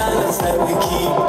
silence that we keep.